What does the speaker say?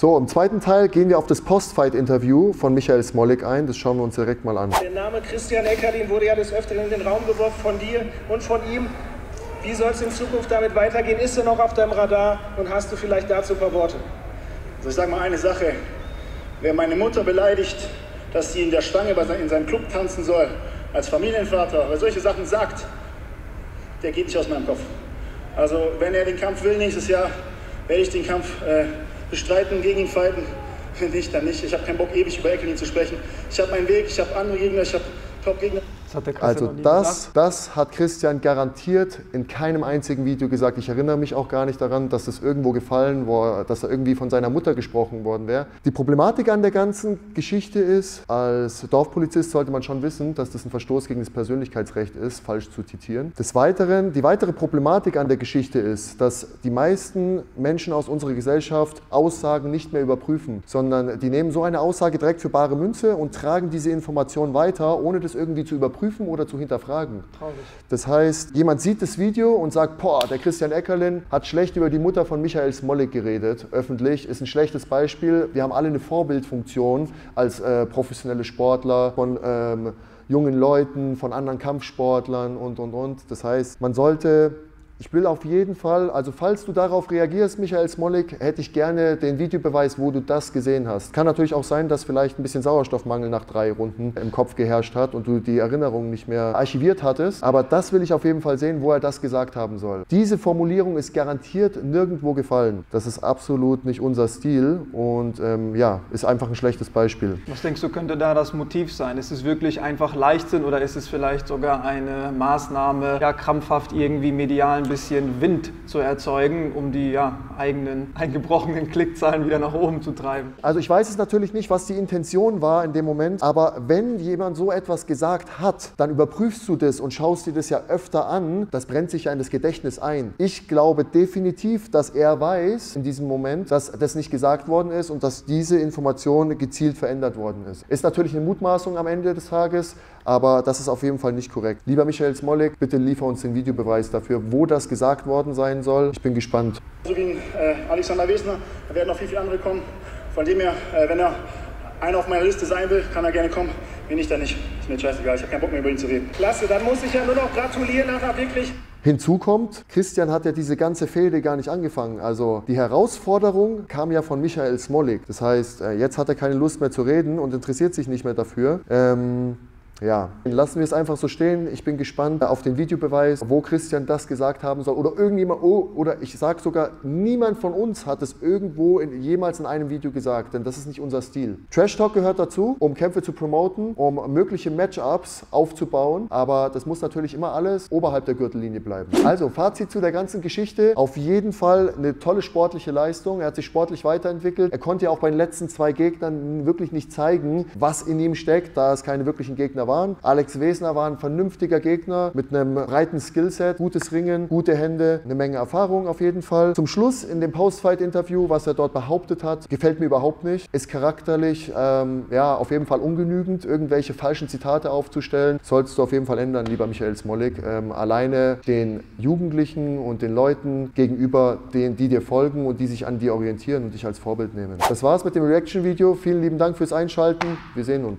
So, im zweiten Teil gehen wir auf das Postfight-Interview von Michael Smolik ein. Das schauen wir uns direkt mal an. Der Name Christian Eckerlin wurde ja des Öfteren in den Raum geworfen von dir und von ihm. Wie soll es in Zukunft damit weitergehen? Ist er noch auf deinem Radar und hast du vielleicht dazu ein paar Worte? Also ich sage mal eine Sache. Wer meine Mutter beleidigt, dass sie in der Stange in seinem Club tanzen soll, als Familienvater, wer solche Sachen sagt, der geht nicht aus meinem Kopf. Also wenn er den Kampf will nächstes Jahr, werde ich den Kampf äh, bestreiten, gegen ihn fighten. Wenn nicht, dann nicht. Ich habe keinen Bock, ewig über Eckelin zu sprechen. Ich habe meinen Weg, ich habe andere Gegner, ich habe Top-Gegner. Das also das, das hat Christian garantiert in keinem einzigen Video gesagt. Ich erinnere mich auch gar nicht daran, dass es irgendwo gefallen war, dass er irgendwie von seiner Mutter gesprochen worden wäre. Die Problematik an der ganzen Geschichte ist, als Dorfpolizist sollte man schon wissen, dass das ein Verstoß gegen das Persönlichkeitsrecht ist, falsch zu zitieren. Des Weiteren, die weitere Problematik an der Geschichte ist, dass die meisten Menschen aus unserer Gesellschaft Aussagen nicht mehr überprüfen, sondern die nehmen so eine Aussage direkt für bare Münze und tragen diese Information weiter, ohne das irgendwie zu überprüfen überprüfen oder zu hinterfragen. Traurig. Das heißt, jemand sieht das Video und sagt, boah, der Christian Eckerlin hat schlecht über die Mutter von Michael Smolik geredet, öffentlich, ist ein schlechtes Beispiel. Wir haben alle eine Vorbildfunktion als äh, professionelle Sportler von ähm, jungen Leuten, von anderen Kampfsportlern und, und, und. Das heißt, man sollte ich will auf jeden Fall, also falls du darauf reagierst, Michael Smolik, hätte ich gerne den Videobeweis, wo du das gesehen hast. Kann natürlich auch sein, dass vielleicht ein bisschen Sauerstoffmangel nach drei Runden im Kopf geherrscht hat und du die Erinnerung nicht mehr archiviert hattest. Aber das will ich auf jeden Fall sehen, wo er das gesagt haben soll. Diese Formulierung ist garantiert nirgendwo gefallen. Das ist absolut nicht unser Stil und ähm, ja, ist einfach ein schlechtes Beispiel. Was denkst du, könnte da das Motiv sein? Ist es wirklich einfach Leichtsinn oder ist es vielleicht sogar eine Maßnahme, ja, krampfhaft irgendwie medialen bisschen Wind zu erzeugen, um die ja, eigenen eingebrochenen Klickzahlen wieder nach oben zu treiben. Also ich weiß es natürlich nicht, was die Intention war in dem Moment, aber wenn jemand so etwas gesagt hat, dann überprüfst du das und schaust dir das ja öfter an. Das brennt sich ja in das Gedächtnis ein. Ich glaube definitiv, dass er weiß in diesem Moment, dass das nicht gesagt worden ist und dass diese Information gezielt verändert worden ist. Ist natürlich eine Mutmaßung am Ende des Tages, aber das ist auf jeden Fall nicht korrekt. Lieber Michael Smolik, bitte liefer uns den Videobeweis dafür, wo das gesagt worden sein soll. Ich bin gespannt. So wie äh, Alexander Wesner, da werden noch viele, viele andere kommen. Von dem her, äh, wenn er einer auf meiner Liste sein will, kann er gerne kommen. Wenn nicht, dann nicht. Ist mir scheißegal. Ich habe keinen Bock mehr über ihn zu reden. Klasse, dann muss ich ja nur noch gratulieren nachher wirklich. Hinzu kommt, Christian hat ja diese ganze Fehde gar nicht angefangen. Also die Herausforderung kam ja von Michael Smolik. Das heißt, äh, jetzt hat er keine Lust mehr zu reden und interessiert sich nicht mehr dafür. Ähm, ja, lassen wir es einfach so stehen. Ich bin gespannt auf den Videobeweis, wo Christian das gesagt haben soll. Oder irgendjemand, oh, oder ich sage sogar, niemand von uns hat es irgendwo in, jemals in einem Video gesagt, denn das ist nicht unser Stil. Trash Talk gehört dazu, um Kämpfe zu promoten, um mögliche Matchups aufzubauen, aber das muss natürlich immer alles oberhalb der Gürtellinie bleiben. Also, Fazit zu der ganzen Geschichte. Auf jeden Fall eine tolle sportliche Leistung. Er hat sich sportlich weiterentwickelt. Er konnte ja auch bei den letzten zwei Gegnern wirklich nicht zeigen, was in ihm steckt, da es keine wirklichen Gegner waren. Alex Wesner war ein vernünftiger Gegner mit einem breiten Skillset, gutes Ringen, gute Hände, eine Menge Erfahrung auf jeden Fall. Zum Schluss in dem Post-Fight-Interview, was er dort behauptet hat, gefällt mir überhaupt nicht. Ist charakterlich ähm, ja auf jeden Fall ungenügend, irgendwelche falschen Zitate aufzustellen. Solltest du auf jeden Fall ändern, lieber Michael Smolik. Ähm, alleine den Jugendlichen und den Leuten gegenüber, denen, die dir folgen und die sich an dir orientieren und dich als Vorbild nehmen. Das war's mit dem Reaction-Video. Vielen lieben Dank fürs Einschalten. Wir sehen uns.